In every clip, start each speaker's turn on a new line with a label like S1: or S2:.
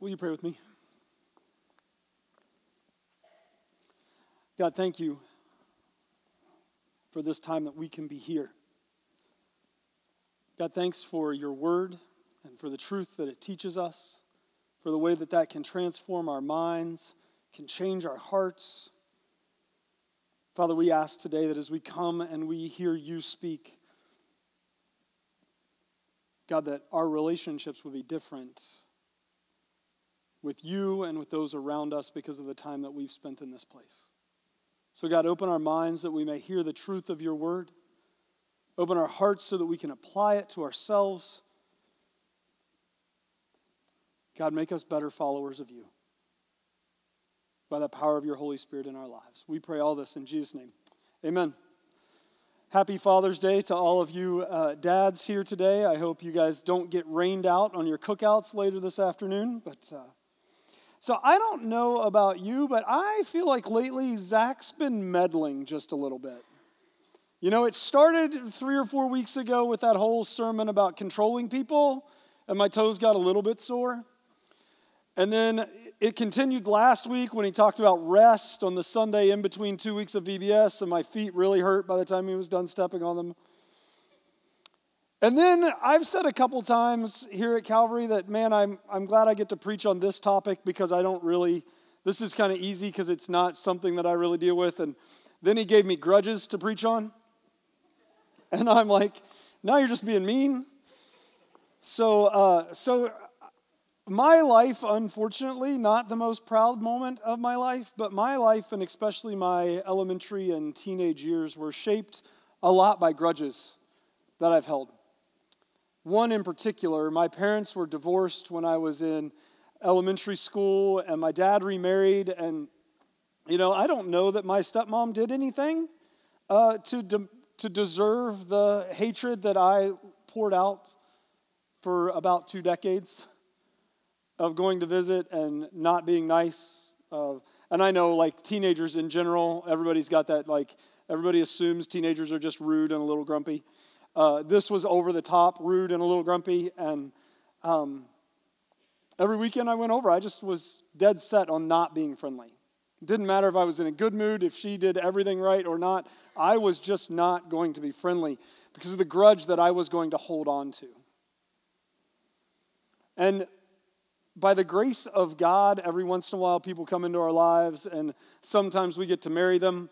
S1: Will you pray with me? God, thank you for this time that we can be here. God, thanks for your word and for the truth that it teaches us, for the way that that can transform our minds, can change our hearts. Father, we ask today that as we come and we hear you speak, God, that our relationships will be different with you and with those around us because of the time that we've spent in this place. So, God, open our minds that we may hear the truth of your word. Open our hearts so that we can apply it to ourselves. God, make us better followers of you by the power of your Holy Spirit in our lives. We pray all this in Jesus' name. Amen. Happy Father's Day to all of you uh, dads here today. I hope you guys don't get rained out on your cookouts later this afternoon. But uh, so I don't know about you, but I feel like lately Zach's been meddling just a little bit. You know, it started three or four weeks ago with that whole sermon about controlling people, and my toes got a little bit sore. And then it continued last week when he talked about rest on the Sunday in between two weeks of VBS, and my feet really hurt by the time he was done stepping on them. And then I've said a couple times here at Calvary that, man, I'm, I'm glad I get to preach on this topic because I don't really, this is kind of easy because it's not something that I really deal with. And then he gave me grudges to preach on. And I'm like, now you're just being mean. So, uh, so my life, unfortunately, not the most proud moment of my life, but my life and especially my elementary and teenage years were shaped a lot by grudges that I've held. One in particular, my parents were divorced when I was in elementary school, and my dad remarried. And, you know, I don't know that my stepmom did anything uh, to, de- to deserve the hatred that I poured out for about two decades of going to visit and not being nice. Uh, and I know, like, teenagers in general, everybody's got that, like, everybody assumes teenagers are just rude and a little grumpy. Uh, this was over the top, rude, and a little grumpy. And um, every weekend I went over, I just was dead set on not being friendly. It didn't matter if I was in a good mood, if she did everything right or not. I was just not going to be friendly because of the grudge that I was going to hold on to. And by the grace of God, every once in a while people come into our lives, and sometimes we get to marry them.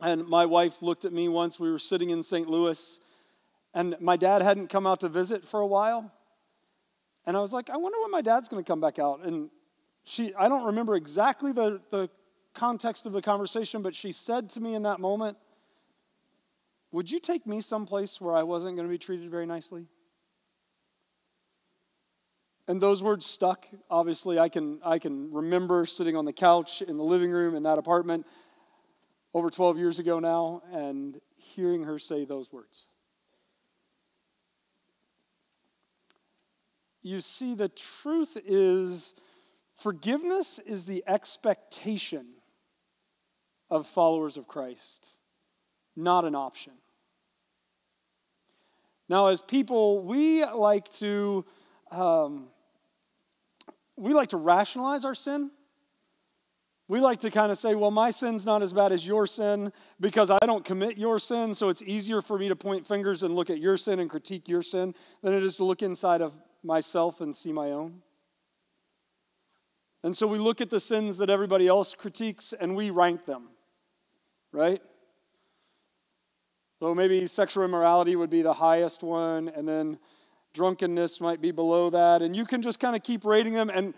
S1: And my wife looked at me once, we were sitting in St. Louis, and my dad hadn't come out to visit for a while. And I was like, I wonder when my dad's going to come back out. And she, I don't remember exactly the, the context of the conversation, but she said to me in that moment, Would you take me someplace where I wasn't going to be treated very nicely? And those words stuck. Obviously, I can, I can remember sitting on the couch in the living room in that apartment over 12 years ago now and hearing her say those words. You see, the truth is forgiveness is the expectation of followers of Christ, not an option. Now, as people, we like to um, we like to rationalize our sin. We like to kind of say, well, my sin's not as bad as your sin because I don't commit your sin, so it's easier for me to point fingers and look at your sin and critique your sin than it is to look inside of myself and see my own. And so we look at the sins that everybody else critiques and we rank them, right? So maybe sexual immorality would be the highest one, and then drunkenness might be below that. And you can just kind of keep rating them. And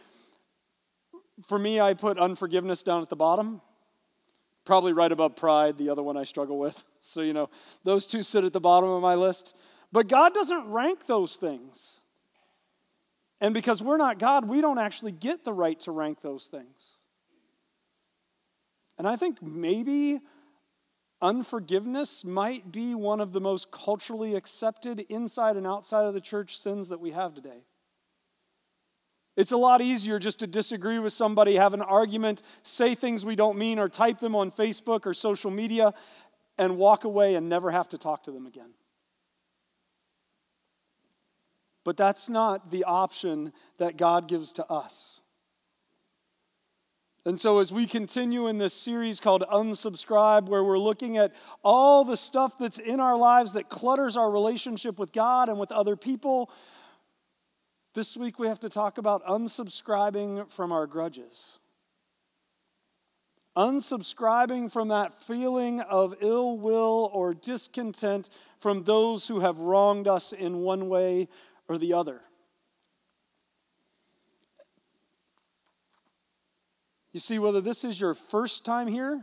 S1: for me, I put unforgiveness down at the bottom, probably right above pride, the other one I struggle with. So, you know, those two sit at the bottom of my list. But God doesn't rank those things. And because we're not God, we don't actually get the right to rank those things. And I think maybe unforgiveness might be one of the most culturally accepted inside and outside of the church sins that we have today. It's a lot easier just to disagree with somebody, have an argument, say things we don't mean, or type them on Facebook or social media and walk away and never have to talk to them again. But that's not the option that God gives to us. And so, as we continue in this series called Unsubscribe, where we're looking at all the stuff that's in our lives that clutters our relationship with God and with other people, this week we have to talk about unsubscribing from our grudges. Unsubscribing from that feeling of ill will or discontent from those who have wronged us in one way or the other. You see, whether this is your first time here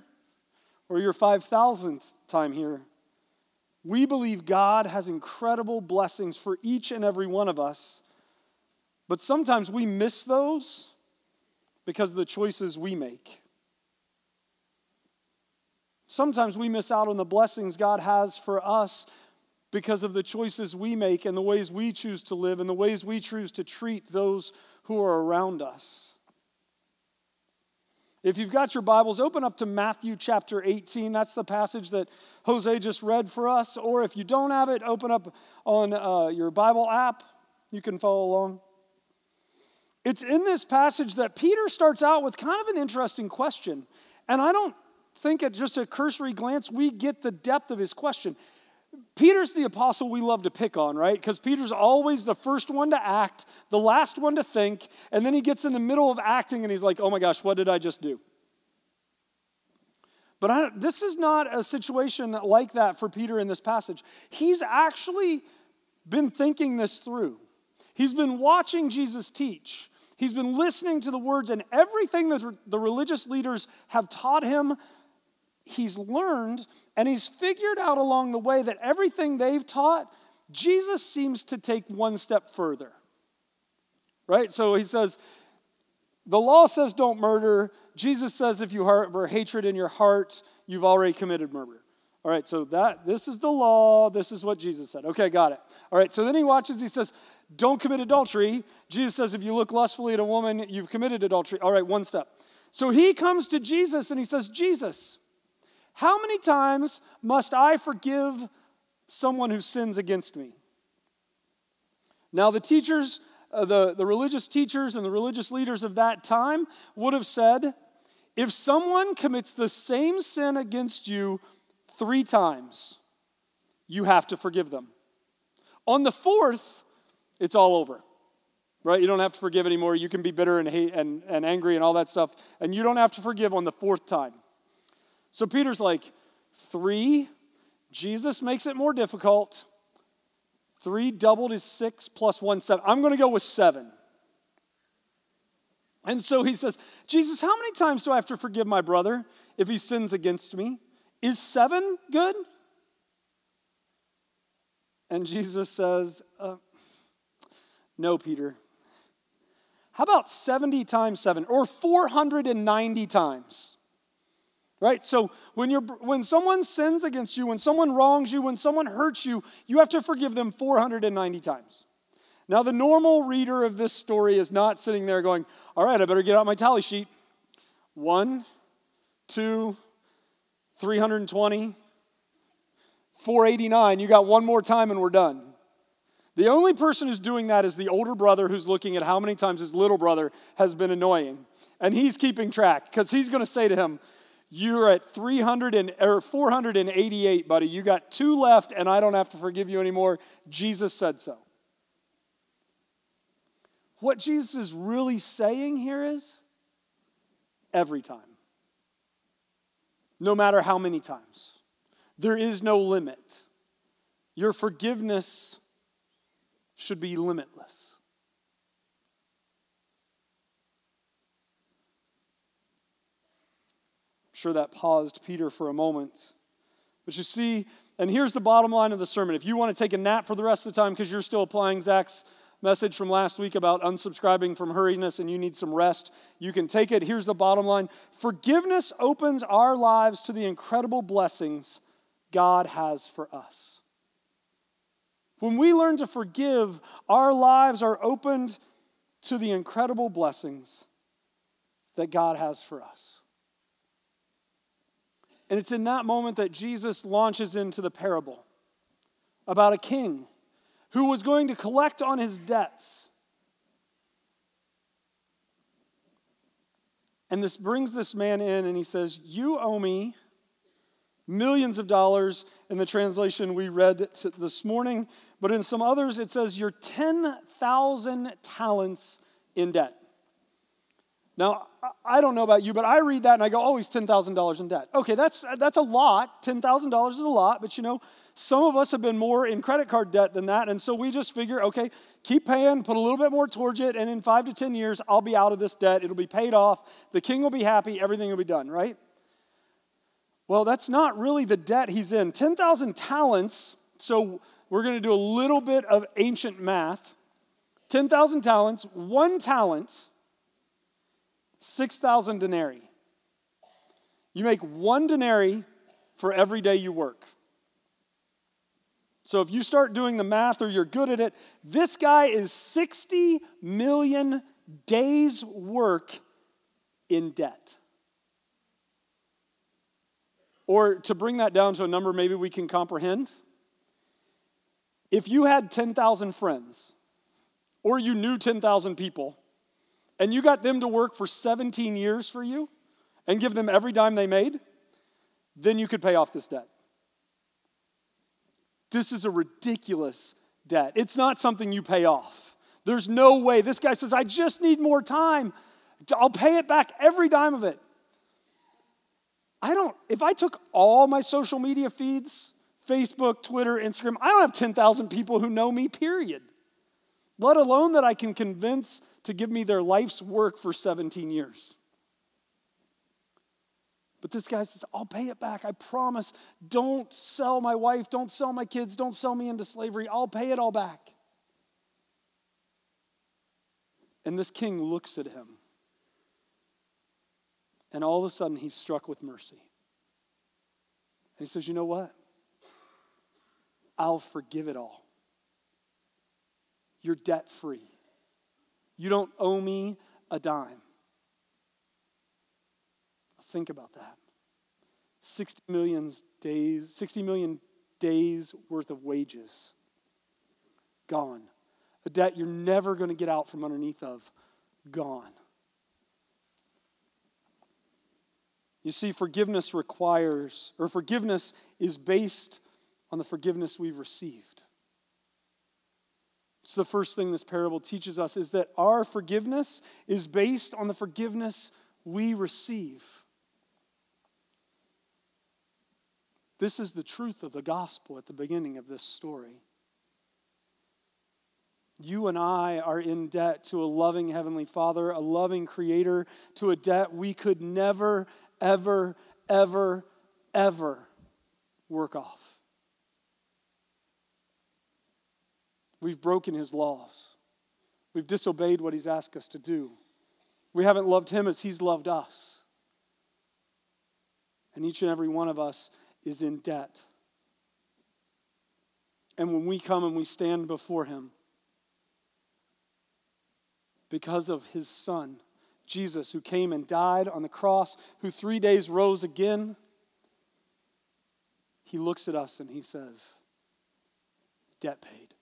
S1: or your 5,000th time here, we believe God has incredible blessings for each and every one of us. But sometimes we miss those because of the choices we make. Sometimes we miss out on the blessings God has for us because of the choices we make and the ways we choose to live and the ways we choose to treat those who are around us. If you've got your Bibles, open up to Matthew chapter 18. That's the passage that Jose just read for us. Or if you don't have it, open up on uh, your Bible app. You can follow along. It's in this passage that Peter starts out with kind of an interesting question. And I don't think at just a cursory glance we get the depth of his question. Peter's the apostle we love to pick on, right? Because Peter's always the first one to act, the last one to think, and then he gets in the middle of acting and he's like, oh my gosh, what did I just do? But I, this is not a situation like that for Peter in this passage. He's actually been thinking this through. He's been watching Jesus teach. He's been listening to the words and everything that the religious leaders have taught him he's learned and he's figured out along the way that everything they've taught, Jesus seems to take one step further. Right? So he says, the law says don't murder. Jesus says if you harbor hatred in your heart, you've already committed murder. All right, so that this is the law. This is what Jesus said. Okay, got it. All right, so then he watches, he says, Don't commit adultery. Jesus says, if you look lustfully at a woman, you've committed adultery. All right, one step. So he comes to Jesus and he says, Jesus, how many times must I forgive someone who sins against me? Now, the teachers, uh, the, the religious teachers and the religious leaders of that time would have said, if someone commits the same sin against you three times, you have to forgive them. On the fourth, it's all over, right? You don't have to forgive anymore. You can be bitter and hate and, and angry and all that stuff, and you don't have to forgive on the fourth time. So Peter's like, three, Jesus makes it more difficult. Three doubled is six plus one, seven. I'm going to go with seven. And so he says, Jesus, how many times do I have to forgive my brother if he sins against me? Is seven good? And Jesus says, uh, No, Peter. How about 70 times seven or 490 times? Right? So when you're when someone sins against you, when someone wrongs you, when someone hurts you, you have to forgive them 490 times. Now the normal reader of this story is not sitting there going, "All right, I better get out my tally sheet. 1 2 320 489. You got one more time and we're done." The only person who's doing that is the older brother who's looking at how many times his little brother has been annoying. And he's keeping track because he's going to say to him, you're at 300 and, or 488, buddy. You got two left, and I don't have to forgive you anymore. Jesus said so. What Jesus is really saying here is every time, no matter how many times, there is no limit. Your forgiveness should be limitless. Sure that paused Peter for a moment. But you see, and here's the bottom line of the sermon. If you want to take a nap for the rest of the time because you're still applying Zach's message from last week about unsubscribing from hurriedness and you need some rest, you can take it. Here's the bottom line Forgiveness opens our lives to the incredible blessings God has for us. When we learn to forgive, our lives are opened to the incredible blessings that God has for us. And it's in that moment that Jesus launches into the parable about a king who was going to collect on his debts. And this brings this man in, and he says, You owe me millions of dollars in the translation we read this morning, but in some others it says, You're 10,000 talents in debt. Now, I don't know about you, but I read that and I go, Oh, he's $10,000 in debt. Okay, that's, that's a lot. $10,000 is a lot, but you know, some of us have been more in credit card debt than that. And so we just figure, okay, keep paying, put a little bit more towards it, and in five to 10 years, I'll be out of this debt. It'll be paid off. The king will be happy. Everything will be done, right? Well, that's not really the debt he's in. 10,000 talents. So we're going to do a little bit of ancient math. 10,000 talents, one talent, 6,000 denarii. You make one denarii for every day you work. So if you start doing the math or you're good at it, this guy is 60 million days' work in debt. Or to bring that down to a number maybe we can comprehend, if you had 10,000 friends, or you knew 10,000 people, and you got them to work for 17 years for you and give them every dime they made, then you could pay off this debt. This is a ridiculous debt. It's not something you pay off. There's no way. This guy says, I just need more time. I'll pay it back every dime of it. I don't, if I took all my social media feeds, Facebook, Twitter, Instagram, I don't have 10,000 people who know me, period. Let alone that I can convince to give me their life's work for 17 years. But this guy says, I'll pay it back. I promise. Don't sell my wife. Don't sell my kids. Don't sell me into slavery. I'll pay it all back. And this king looks at him. And all of a sudden, he's struck with mercy. And he says, You know what? I'll forgive it all. You're debt free. You don't owe me a dime. Think about that. 60 million days, 60 million days worth of wages gone. A debt you're never going to get out from underneath of gone. You see, forgiveness requires, or forgiveness is based on the forgiveness we've received. It's the first thing this parable teaches us is that our forgiveness is based on the forgiveness we receive. This is the truth of the gospel at the beginning of this story. You and I are in debt to a loving Heavenly Father, a loving Creator, to a debt we could never, ever, ever, ever work off. We've broken His laws, we've disobeyed what He's asked us to do. We haven't loved Him as He's loved us. And each and every one of us is in debt. And when we come and we stand before Him, because of His Son, Jesus, who came and died on the cross, who three days rose again, He looks at us and He says, Debt paid,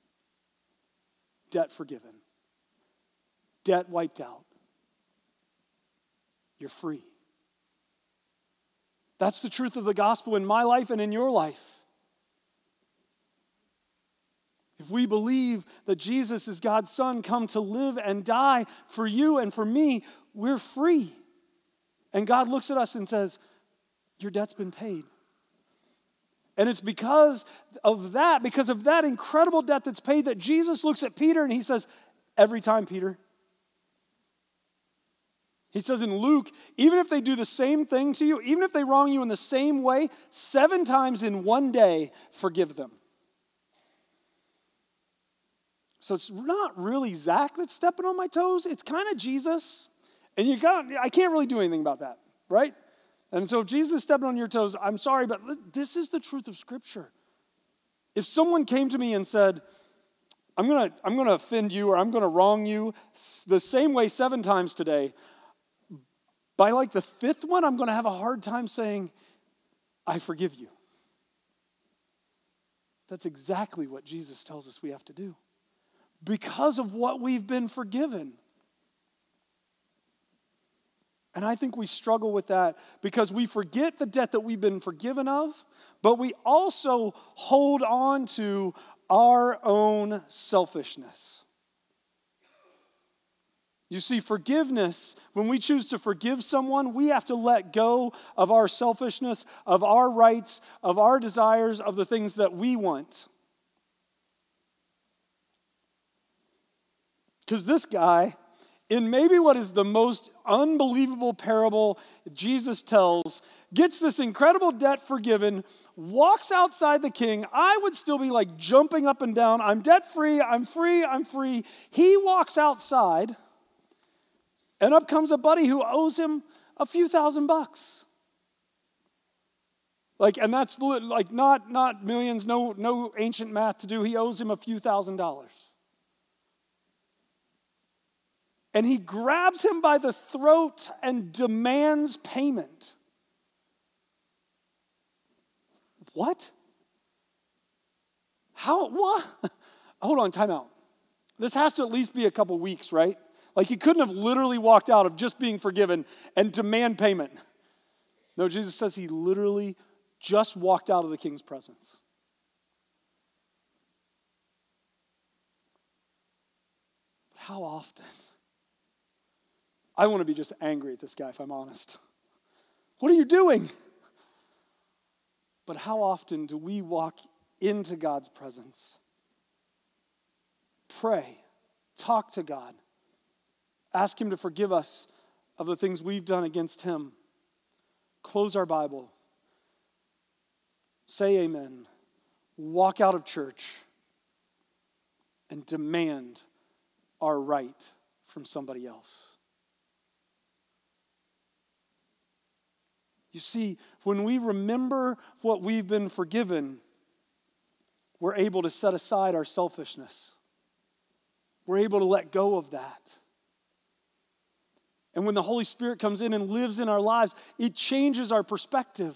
S1: debt forgiven, debt wiped out. You're free. That's the truth of the gospel in my life and in your life. If we believe that Jesus is God's Son, come to live and die for you and for me, we're free. And God looks at us and says, Your debt's been paid. And it's because of that, because of that incredible debt that's paid, that Jesus looks at Peter and he says, Every time, Peter, he says in Luke, even if they do the same thing to you, even if they wrong you in the same way, seven times in one day, forgive them. So it's not really Zach that's stepping on my toes, it's kind of Jesus. And you got I can't really do anything about that, right? And so if Jesus is stepping on your toes, I'm sorry, but this is the truth of Scripture. If someone came to me and said, I'm gonna, I'm gonna offend you or I'm gonna wrong you the same way seven times today, by like the fifth one, I'm going to have a hard time saying, I forgive you. That's exactly what Jesus tells us we have to do because of what we've been forgiven. And I think we struggle with that because we forget the debt that we've been forgiven of, but we also hold on to our own selfishness. You see, forgiveness, when we choose to forgive someone, we have to let go of our selfishness, of our rights, of our desires, of the things that we want. Because this guy, in maybe what is the most unbelievable parable Jesus tells, gets this incredible debt forgiven, walks outside the king. I would still be like jumping up and down. I'm debt free, I'm free, I'm free. He walks outside, and up comes a buddy who owes him a few thousand bucks. Like, and that's like not, not millions, no, no ancient math to do. He owes him a few thousand dollars. And he grabs him by the throat and demands payment. What? How? What? Hold on, time out. This has to at least be a couple weeks, right? Like he couldn't have literally walked out of just being forgiven and demand payment. No, Jesus says he literally just walked out of the king's presence. How often? I want to be just angry at this guy, if I'm honest. What are you doing? But how often do we walk into God's presence? Pray, talk to God, ask Him to forgive us of the things we've done against Him, close our Bible, say amen, walk out of church, and demand our right from somebody else. You see, when we remember what we've been forgiven, we're able to set aside our selfishness. We're able to let go of that. And when the Holy Spirit comes in and lives in our lives, it changes our perspective.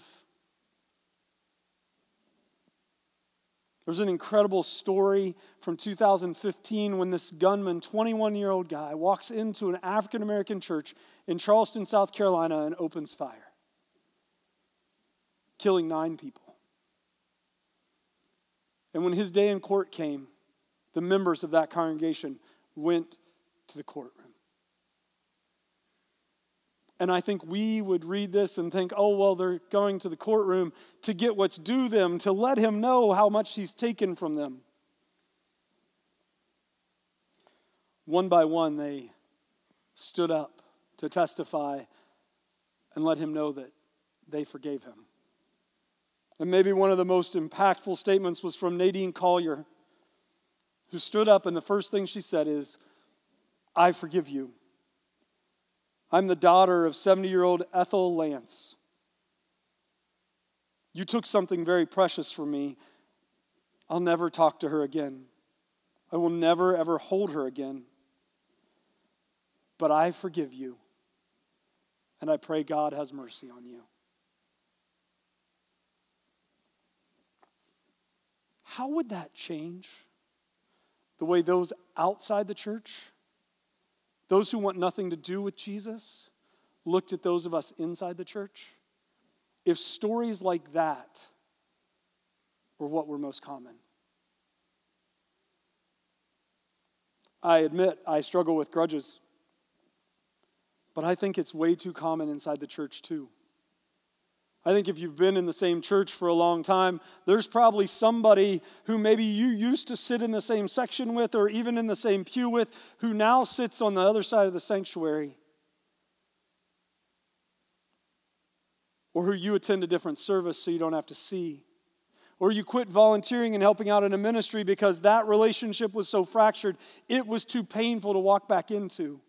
S1: There's an incredible story from 2015 when this gunman, 21 year old guy, walks into an African American church in Charleston, South Carolina, and opens fire killing nine people. And when his day in court came, the members of that congregation went to the courtroom. And I think we would read this and think, oh, well, they're going to the courtroom to get what's due them, to let him know how much he's taken from them. One by one, they stood up to testify and let him know that they forgave him. And maybe one of the most impactful statements was from Nadine Collier, who stood up, and the first thing she said is, I forgive you. I'm the daughter of 70 year old Ethel Lance. You took something very precious from me. I'll never talk to her again. I will never, ever hold her again. But I forgive you, and I pray God has mercy on you. How would that change the way those outside the church, those who want nothing to do with Jesus, looked at those of us inside the church? If stories like that were what were most common. I admit I struggle with grudges, but I think it's way too common inside the church too. I think if you've been in the same church for a long time, there's probably somebody who maybe you used to sit in the same section with or even in the same pew with who now sits on the other side of the sanctuary. Or who you attend a different service so you don't have to see. Or you quit volunteering and helping out in a ministry because that relationship was so fractured, it was too painful to walk back into.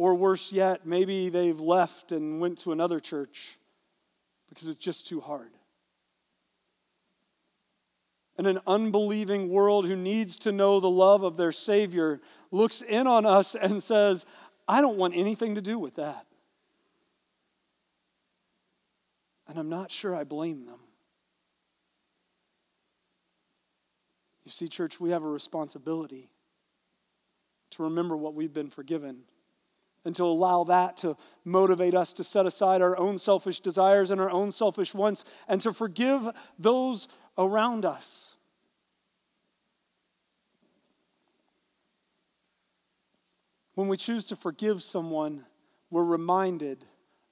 S1: Or worse yet, maybe they've left and went to another church because it's just too hard. And an unbelieving world who needs to know the love of their Savior looks in on us and says, I don't want anything to do with that. And I'm not sure I blame them. You see, church, we have a responsibility to remember what we've been forgiven and to allow that to motivate us to set aside our own selfish desires and our own selfish wants and to forgive those around us. When we choose to forgive someone, we're reminded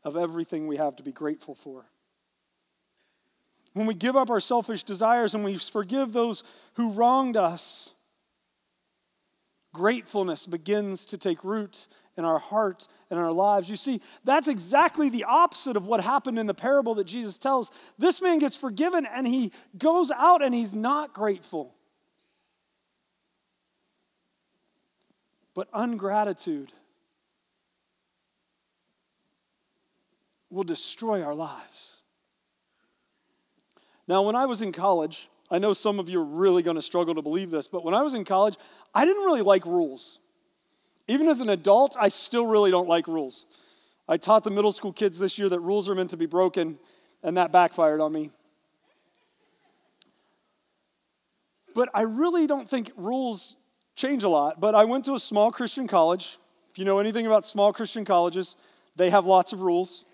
S1: of everything we have to be grateful for. When we give up our selfish desires and we forgive those who wronged us, gratefulness begins to take root in our heart and our lives. You see, that's exactly the opposite of what happened in the parable that Jesus tells. This man gets forgiven and he goes out and he's not grateful. But ungratitude will destroy our lives. Now, when I was in college, I know some of you are really going to struggle to believe this, but when I was in college, I didn't really like rules. Even as an adult, I still really don't like rules. I taught the middle school kids this year that rules are meant to be broken, and that backfired on me. But I really don't think rules change a lot. But I went to a small Christian college. If you know anything about small Christian colleges, they have lots of rules.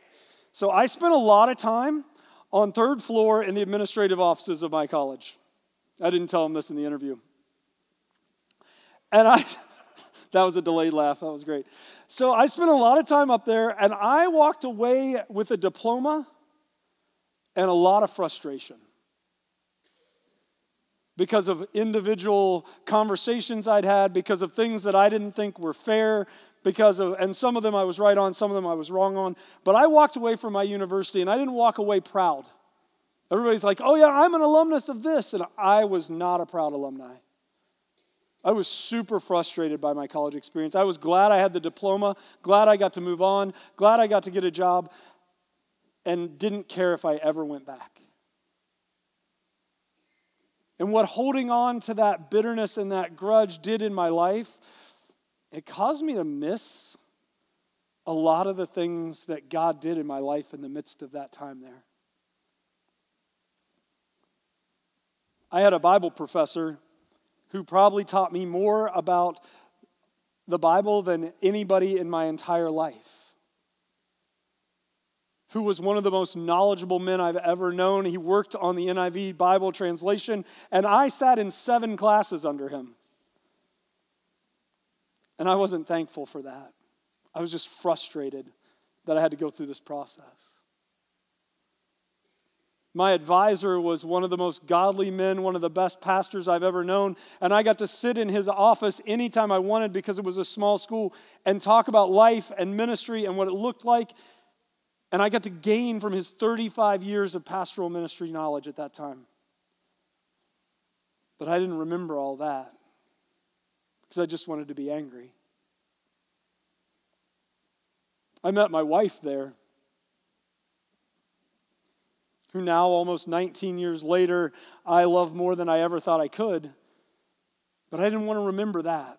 S1: So I spent a lot of time on third floor in the administrative offices of my college. I didn't tell them this in the interview. And I, that was a delayed laugh. That was great. So I spent a lot of time up there, and I walked away with a diploma and a lot of frustration because of individual conversations I'd had, because of things that I didn't think were fair, because of, and some of them I was right on, some of them I was wrong on. But I walked away from my university and I didn't walk away proud. Everybody's like, oh yeah, I'm an alumnus of this. And I was not a proud alumni. I was super frustrated by my college experience. I was glad I had the diploma, glad I got to move on, glad I got to get a job, and didn't care if I ever went back. And what holding on to that bitterness and that grudge did in my life it caused me to miss a lot of the things that God did in my life in the midst of that time there. I had a Bible professor who probably taught me more about the Bible than anybody in my entire life. Who was one of the most knowledgeable men I've ever known. He worked on the NIV Bible translation, and I sat in seven classes under him. And I wasn't thankful for that. I was just frustrated that I had to go through this process. My advisor was one of the most godly men, one of the best pastors I've ever known. And I got to sit in his office anytime I wanted because it was a small school and talk about life and ministry and what it looked like. And I got to gain from his 35 years of pastoral ministry knowledge at that time. But I didn't remember all that because I just wanted to be angry. I met my wife there, who now, almost 19 years later, I love more than I ever thought I could. But I didn't want to remember that.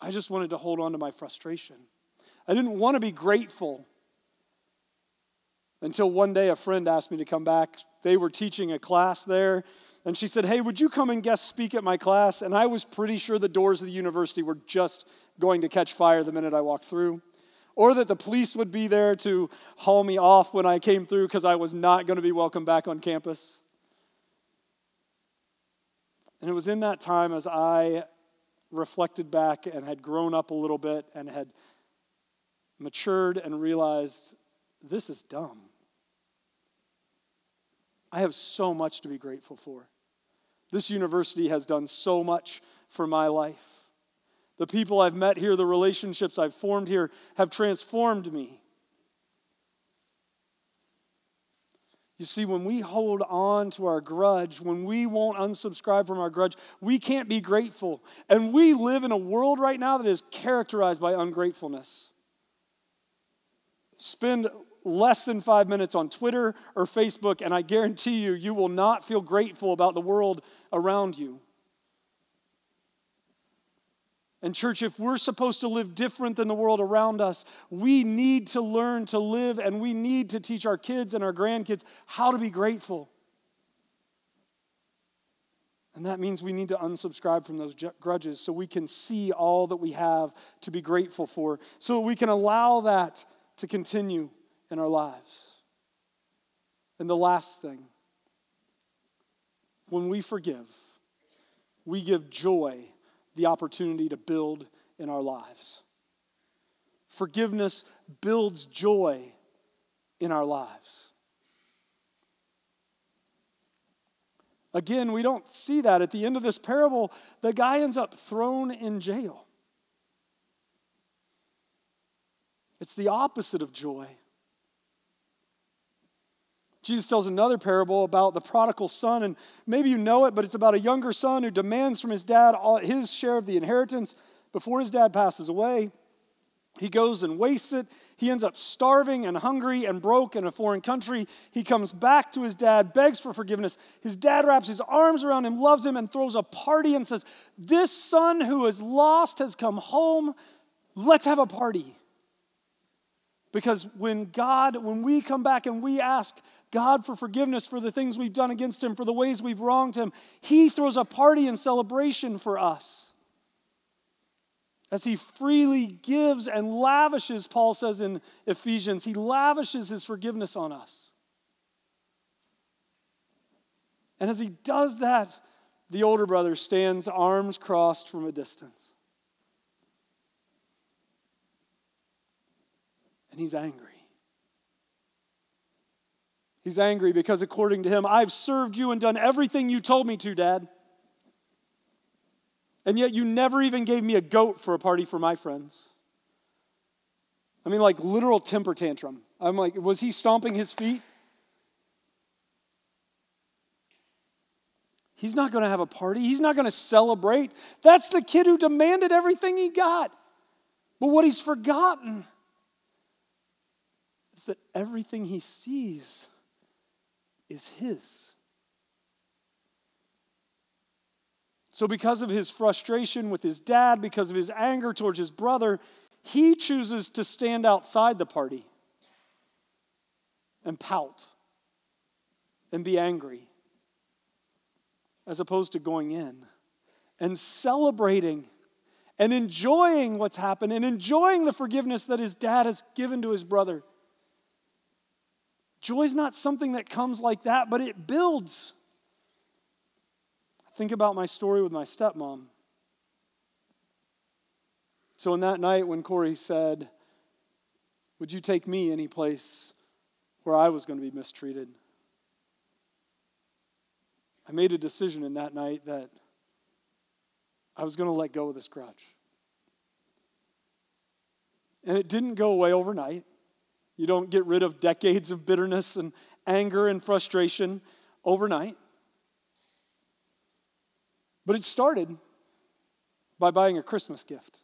S1: I just wanted to hold on to my frustration. I didn't want to be grateful until one day a friend asked me to come back. They were teaching a class there, and she said, Hey, would you come and guest speak at my class? And I was pretty sure the doors of the university were just going to catch fire the minute I walked through or that the police would be there to haul me off when I came through because I was not going to be welcome back on campus. And it was in that time as I reflected back and had grown up a little bit and had matured and realized this is dumb. I have so much to be grateful for. This university has done so much for my life. The people I've met here, the relationships I've formed here have transformed me. You see, when we hold on to our grudge, when we won't unsubscribe from our grudge, we can't be grateful. And we live in a world right now that is characterized by ungratefulness. Spend less than five minutes on Twitter or Facebook, and I guarantee you, you will not feel grateful about the world around you. And, church, if we're supposed to live different than the world around us, we need to learn to live and we need to teach our kids and our grandkids how to be grateful. And that means we need to unsubscribe from those grudges so we can see all that we have to be grateful for, so we can allow that to continue in our lives. And the last thing, when we forgive, we give joy the opportunity to build in our lives. Forgiveness builds joy in our lives. Again, we don't see that. At the end of this parable, the guy ends up thrown in jail. It's the opposite of joy. Jesus tells another parable about the prodigal son, and maybe you know it, but it's about a younger son who demands from his dad all, his share of the inheritance before his dad passes away. He goes and wastes it. He ends up starving and hungry and broke in a foreign country. He comes back to his dad, begs for forgiveness. His dad wraps his arms around him, loves him, and throws a party and says, This son who is lost has come home. Let's have a party. Because when God, when we come back and we ask God for forgiveness for the things we've done against him, for the ways we've wronged him, he throws a party and celebration for us as he freely gives and lavishes, Paul says in Ephesians, he lavishes his forgiveness on us. And as he does that, the older brother stands arms crossed from a distance. And he's angry. He's angry because, according to him, I've served you and done everything you told me to, Dad. And yet you never even gave me a goat for a party for my friends. I mean, like literal temper tantrum. I'm like, was he stomping his feet? He's not going to have a party. He's not going to celebrate. That's the kid who demanded everything he got. But what he's forgotten is that everything he sees is his. So, because of his frustration with his dad, because of his anger towards his brother, he chooses to stand outside the party and pout and be angry, as opposed to going in and celebrating and enjoying what's happened and enjoying the forgiveness that his dad has given to his brother. Joy is not something that comes like that, but it builds. Think about my story with my stepmom. So, in that night when Corey said, Would you take me any place where I was going to be mistreated? I made a decision in that night that I was going to let go of this grudge. And it didn't go away overnight. You don't get rid of decades of bitterness and anger and frustration overnight. But it started by buying a Christmas gift.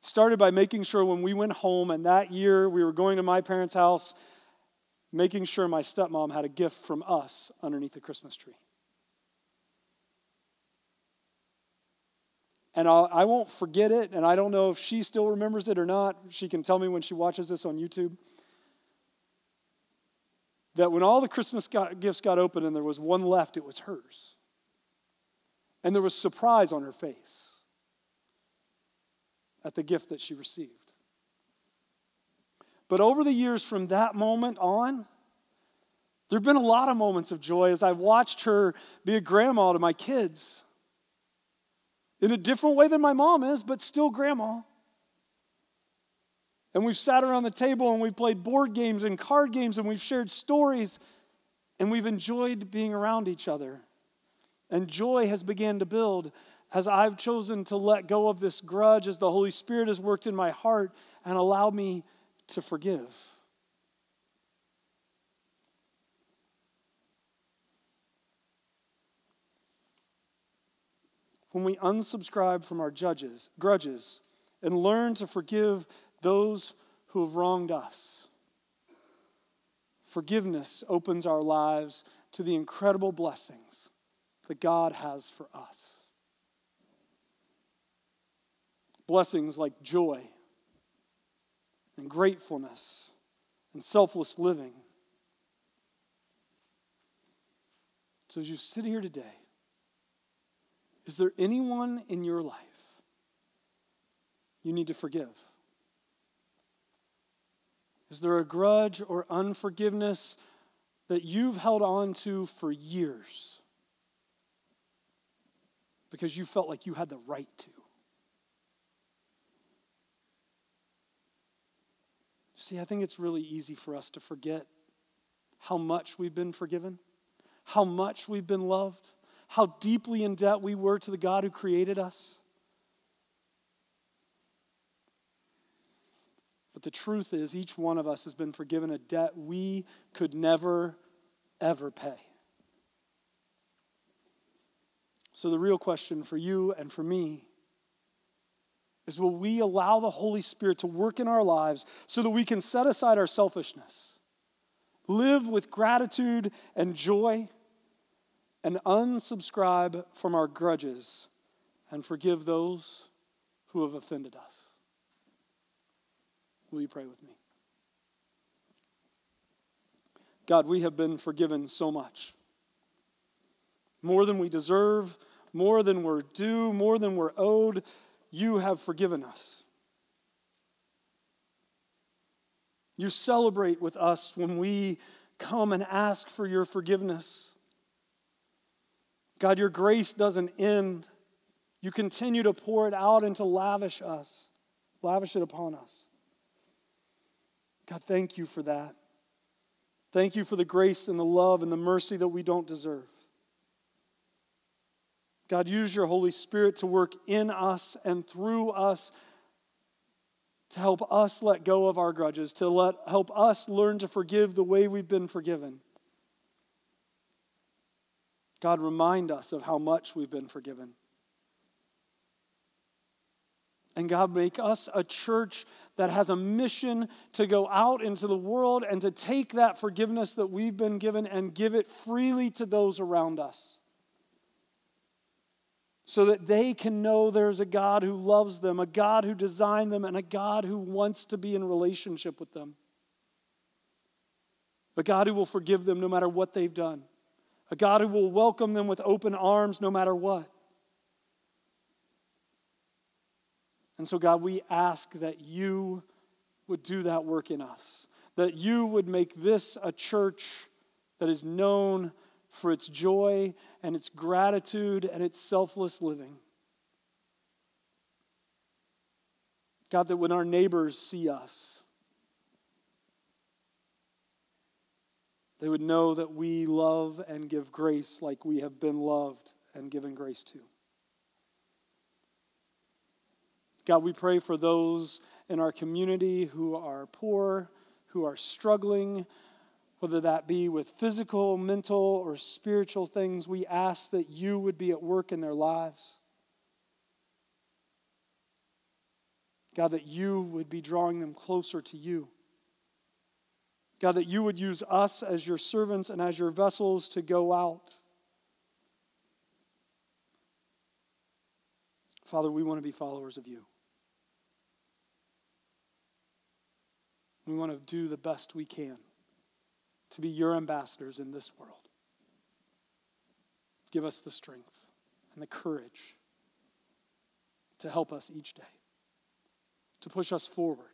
S1: It started by making sure when we went home, and that year we were going to my parents' house, making sure my stepmom had a gift from us underneath the Christmas tree. And I'll, I will not forget it, and I don't know if she still remembers it or not. She can tell me when she watches this on YouTube that when all the Christmas got, gifts got opened and there was one left, it was hers. And there was surprise on her face at the gift that she received. But over the years from that moment on, there have been a lot of moments of joy as I've watched her be a grandma to my kids. In a different way than my mom is, but still grandma. And we've sat around the table and we've played board games and card games and we've shared stories and we've enjoyed being around each other. And joy has begun to build as I've chosen to let go of this grudge, as the Holy Spirit has worked in my heart and allowed me to forgive. When we unsubscribe from our judges, grudges, and learn to forgive those who have wronged us. Forgiveness opens our lives to the incredible blessings that God has for us. Blessings like joy and gratefulness and selfless living. So as you sit here today, is there anyone in your life you need to forgive? Is there a grudge or unforgiveness that you've held on to for years because you felt like you had the right to? See, I think it's really easy for us to forget how much we've been forgiven, how much we've been loved, how deeply in debt we were to the God who created us. But the truth is, each one of us has been forgiven a debt we could never, ever pay. So, the real question for you and for me is will we allow the Holy Spirit to work in our lives so that we can set aside our selfishness, live with gratitude and joy, and unsubscribe from our grudges and forgive those who have offended us? Will you pray with me? God, we have been forgiven so much. More than we deserve, more than we're due, more than we're owed you have forgiven us. You celebrate with us when we come and ask for your forgiveness. God, your grace doesn't end. You continue to pour it out and to lavish us, lavish it upon us. God, thank you for that. Thank you for the grace and the love and the mercy that we don't deserve. God, use your Holy Spirit to work in us and through us to help us let go of our grudges, to let, help us learn to forgive the way we've been forgiven. God, remind us of how much we've been forgiven. And God, make us a church that has a mission to go out into the world and to take that forgiveness that we've been given and give it freely to those around us so that they can know there's a God who loves them, a God who designed them, and a God who wants to be in relationship with them. A God who will forgive them no matter what they've done, a God who will welcome them with open arms no matter what. And so, God, we ask that you would do that work in us, that you would make this a church that is known for its joy and its gratitude and its selfless living. God, that when our neighbors see us, they would know that we love and give grace like we have been loved and given grace to. God, we pray for those in our community who are poor, who are struggling, whether that be with physical, mental, or spiritual things, we ask that you would be at work in their lives. God, that you would be drawing them closer to you. God, that you would use us as your servants and as your vessels to go out. Father, we want to be followers of you. We want to do the best we can to be your ambassadors in this world. Give us the strength and the courage to help us each day, to push us forward.